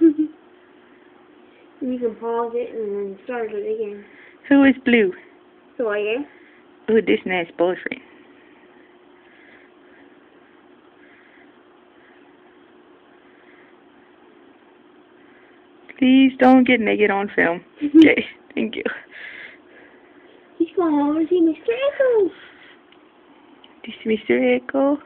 you can pause it and then start it again. Who is Blue? So I you? Oh, this nice boyfriend. Please don't get naked on film. Okay, thank you. He's going over to see Mr. Echo. This is Mr. Echo.